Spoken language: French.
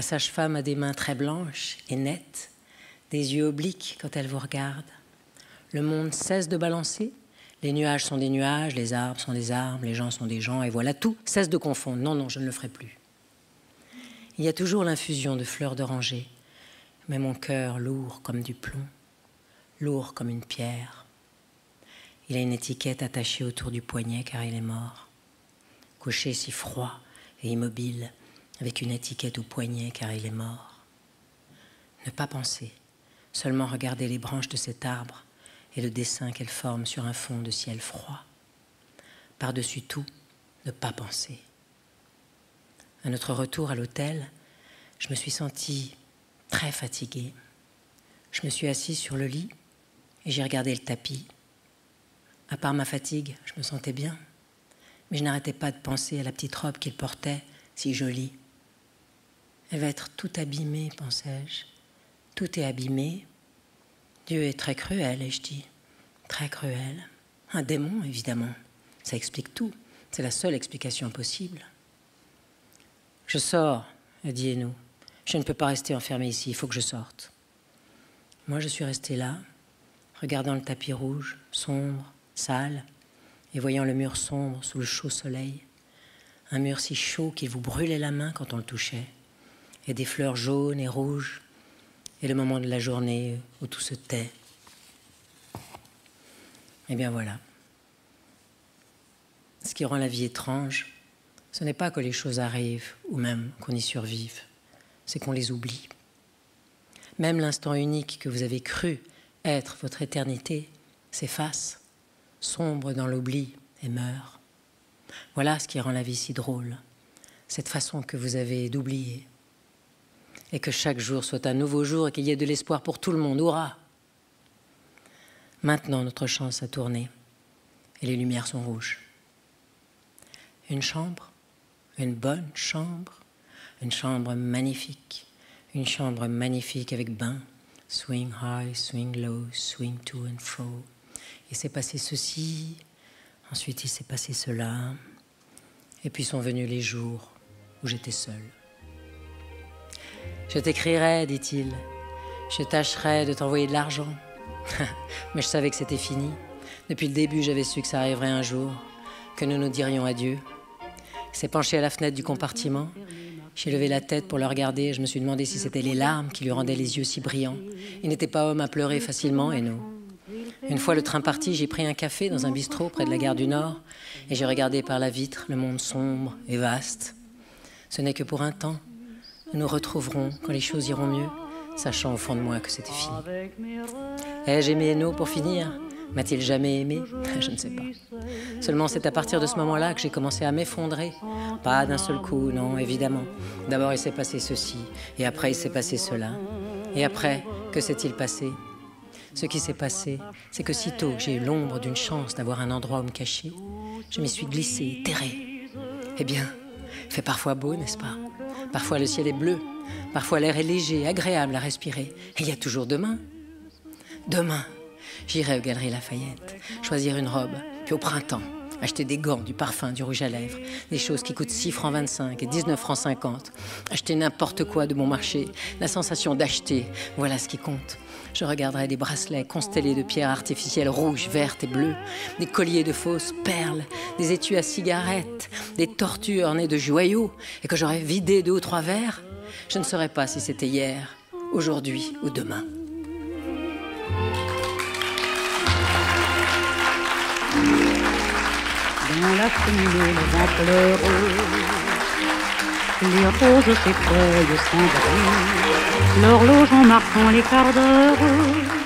La sage-femme a des mains très blanches et nettes, des yeux obliques quand elle vous regarde. Le monde cesse de balancer. Les nuages sont des nuages, les arbres sont des arbres, les gens sont des gens, et voilà, tout cesse de confondre. Non, non, je ne le ferai plus. Il y a toujours l'infusion de fleurs d'oranger, mais mon cœur lourd comme du plomb, lourd comme une pierre. Il a une étiquette attachée autour du poignet car il est mort, couché si froid et immobile, avec une étiquette au poignet car il est mort. Ne pas penser, seulement regarder les branches de cet arbre et le dessin qu'elles forment sur un fond de ciel froid. Par-dessus tout, ne pas penser. À notre retour à l'hôtel, je me suis sentie très fatiguée. Je me suis assise sur le lit et j'ai regardé le tapis. À part ma fatigue, je me sentais bien. Mais je n'arrêtais pas de penser à la petite robe qu'il portait, si jolie. Elle va être tout abîmée, pensais-je. Tout est abîmé. Dieu est très cruel, ai-je dit. Très cruel. Un démon, évidemment. Ça explique tout. C'est la seule explication possible. Je sors, a dit Eno. Je ne peux pas rester enfermé ici, il faut que je sorte. Moi, je suis resté là, regardant le tapis rouge, sombre, sale, et voyant le mur sombre sous le chaud soleil. Un mur si chaud qu'il vous brûlait la main quand on le touchait, des fleurs jaunes et rouges, et le moment de la journée où tout se tait. Eh bien voilà. Ce qui rend la vie étrange, ce n'est pas que les choses arrivent ou même qu'on y survive, c'est qu'on les oublie. Même l'instant unique que vous avez cru être votre éternité s'efface, sombre dans l'oubli et meurt. Voilà ce qui rend la vie si drôle, cette façon que vous avez d'oublier. Et que chaque jour soit un nouveau jour et qu'il y ait de l'espoir pour tout le monde. Hurrah Maintenant, notre chance a tourné et les lumières sont rouges. Une chambre une bonne chambre, une chambre magnifique, une chambre magnifique avec bain, swing high, swing low, swing to and fro. Il s'est passé ceci, ensuite il s'est passé cela, et puis sont venus les jours où j'étais seule. Je t'écrirai, dit-il, je tâcherai de t'envoyer de l'argent. Mais je savais que c'était fini. Depuis le début, j'avais su que ça arriverait un jour, que nous nous dirions adieu. Il s'est penché à la fenêtre du compartiment. J'ai levé la tête pour le regarder et je me suis demandé si c'était les larmes qui lui rendaient les yeux si brillants. Il n'était pas homme à pleurer facilement, et nous. Une fois le train parti, j'ai pris un café dans un bistrot près de la gare du Nord et j'ai regardé par la vitre le monde sombre et vaste. Ce n'est que pour un temps. Nous nous retrouverons quand les choses iront mieux, sachant au fond de moi que c'était fini. Ai-je aimé Eno pour finir? M'a-t-il jamais aimé? Je ne sais pas. Seulement c'est à partir de ce moment-là que j'ai commencé à m'effondrer. Pas d'un seul coup, non, évidemment. D'abord il s'est passé ceci, et après il s'est passé cela. Et après, que s'est-il passé? Ce qui s'est passé, c'est que sitôt que j'ai eu l'ombre d'une chance d'avoir un endroit où me cacher, je m'y suis glissé, terré. Eh bien, fait parfois beau, n'est-ce pas? Parfois le ciel est bleu, parfois l'air est léger, agréable à respirer. Et il y a toujours demain. Demain, J'irai aux Galeries Lafayette, choisir une robe, puis au printemps, acheter des gants, du parfum, du rouge à lèvres, des choses qui coûtent 6 francs 25 et 19 francs 50. Acheter n'importe quoi de mon marché, la sensation d'acheter, voilà ce qui compte. Je regarderai des bracelets constellés de pierres artificielles rouges, vertes et bleues, des colliers de fausses perles, des étuis à cigarettes, des tortues ornées de joyaux, et que j'aurais vidé deux ou trois verres. Je ne saurais pas si c'était hier, aujourd'hui ou demain. Dans la fumée, le vent pleureux, les roses s'effeuillent sans bruit, l'horloge en marquant les quarts d'heure